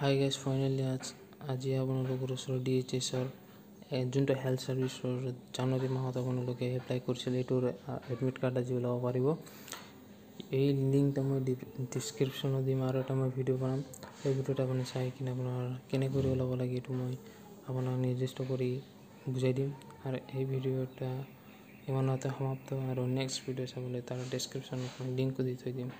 Hi guys finally আজ আজি আপোনালোকৰ ওচৰত ডি এইচ এছৰ যোনটো হেল্থ ছাৰ্ভিচৰ জানুৱাৰী মাহত আপোনালোকে এপ্লাই কৰিছিল এইটোৰ এডমিট কাৰ্ড আজি ওলাব পাৰিব। এই লিংকটো মই ডিছক্ৰিপশ্যনত দিম আৰু এটা মই ভিডিঅ' বনাম। সেই ভিডিঅ'টো আপুনি চাই কিনে আপোনাৰ কেনেকৈ ওলাব লাগে এইটো মই আপোনাক নিৰ্দিষ্ট কৰি বুজাই দিম। আৰু এই ভিডিঅ' এটা ইমানতে সমাপ্ত আৰু নেক্সট ভিডিঅ' চাবলৈ তাৰ ডিছক্ৰিপশ্যনত মই লিংকটো দি থৈ দিম।